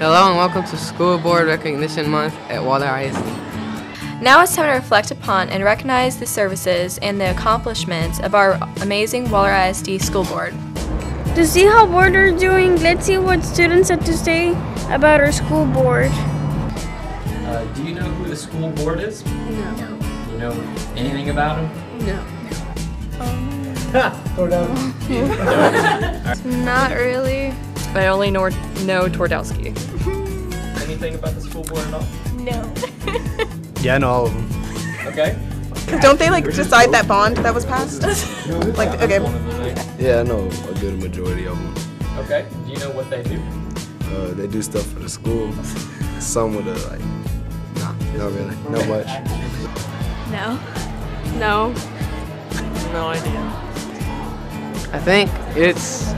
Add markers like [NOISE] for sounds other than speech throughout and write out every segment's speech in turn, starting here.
Hello and welcome to School Board Recognition Month at Waller ISD. Now it's time to reflect upon and recognize the services and the accomplishments of our amazing Waller ISD School Board. To see how board are doing, let's see what students have to say about our school board. Uh, do you know who the school board is? No. You know anything about them? No. [LAUGHS] Not really. I only know, know Twardowski. [LAUGHS] Anything about the school board at all? [LAUGHS] Yeah, I know all of them. Okay. Don't they like decide that bond that was passed? [LAUGHS] like, okay. One of the things. Yeah, I know a good majority of them. Okay. Do you know what they do? Uh, they do stuff for the school. Some with the like, nah, not really, not much. No. No. No idea. I think it's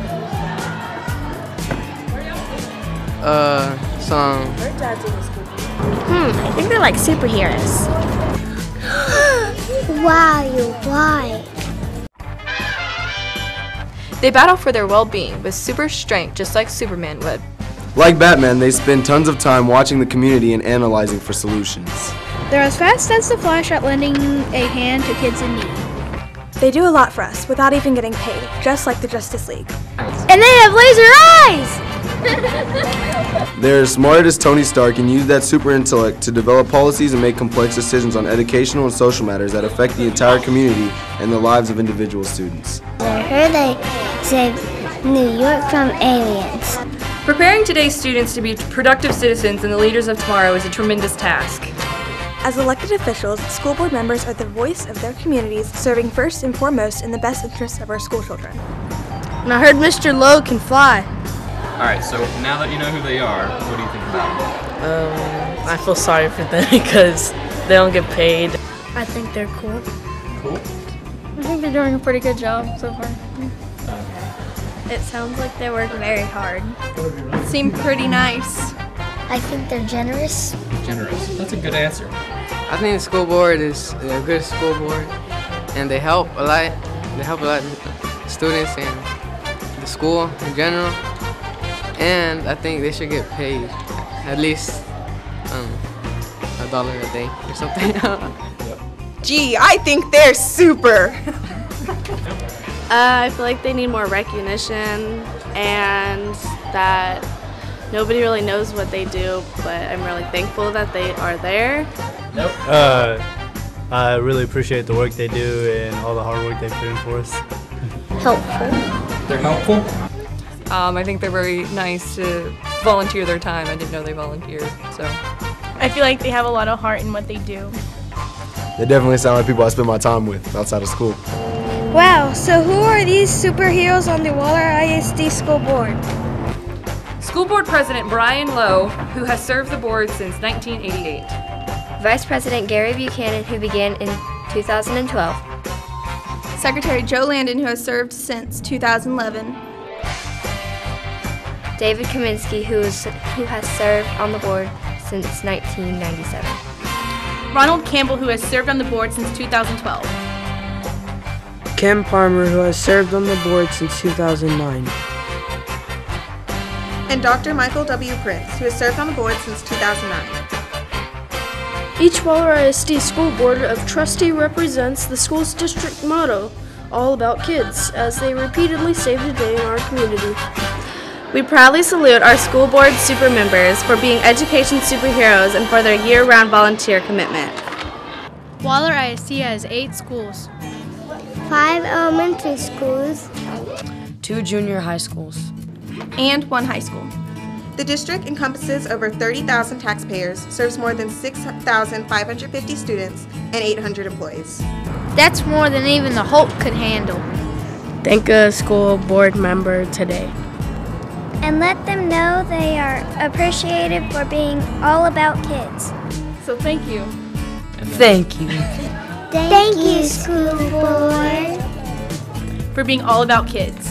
uh some Hmm, I think they're like superheroes. [GASPS] Wow, you why? They battle for their well being with super strength, just like Superman would. Like Batman, they spend tons of time watching the community and analyzing for solutions. They're as fast as the Flash at lending a hand to kids in need. They do a lot for us without even getting paid, just like the Justice League. And they have laser eyes! They're as smart as Tony Stark and use that super intellect to develop policies and make complex decisions on educational and social matters that affect the entire community and the lives of individual students. I heard they saved New York from aliens. Preparing today's students to be productive citizens and the leaders of tomorrow is a tremendous task. As elected officials, school board members are the voice of their communities, serving first and foremost in the best interests of our school children. And I heard Mr. Lowe can fly. All right. So now that you know who they are, what do you think about them? Um, I feel sorry for them [LAUGHS] because they don't get paid. I think they're cool. Cool. I think they're doing a pretty good job so far. It sounds like they work very hard. Seem pretty nice. I think they're generous. Generous. That's a good answer. I think the school board is a good school board and they help a lot. They help a lot of students and the school in general. And I think they should get paid at least um, a dollar a day or something. [LAUGHS] Gee, I think they're super. [LAUGHS] Uh, I feel like they need more recognition and that nobody really knows what they do, but I'm really thankful that they are there. Nope. Uh, I really appreciate the work they do and all the hard work they put in for us. Helpful. They're helpful. Um, I think they're very nice to volunteer their time. I didn't know they volunteered, so. I feel like they have a lot of heart in what they do. They definitely sound like people I spend my time with outside of school. Wow, so who are these superheroes on the Waller ISD school board? School Board President Brian Lowe, who has served the board since 1988. Vice President Gary Buchanan, who began in 2012. Secretary Joe Landon, who has served since 2011. David Kaminsky, who, is, who has served on the board since 1997. Ronald Campbell, who has served on the board since 2012. Kim Palmer, who has served on the board since 2009. And Dr. Michael W. Prince, who has served on the board since 2009. Each Waller ISD school board of trustee represents the school's district motto, all about kids, as they repeatedly save the day in our community. We proudly salute our school board super members for being education superheroes and for their year-round volunteer commitment. Waller ISD has eight schools. Five elementary schools. Two junior high schools. And one high school. The district encompasses over 30,000 taxpayers, serves more than 6,550 students, and 800 employees. That's more than even the Hulk could handle. Thank a school board member today. And let them know they are appreciated for being all about kids. So thank you. Thank you. Thank, you, school board. For being all about kids.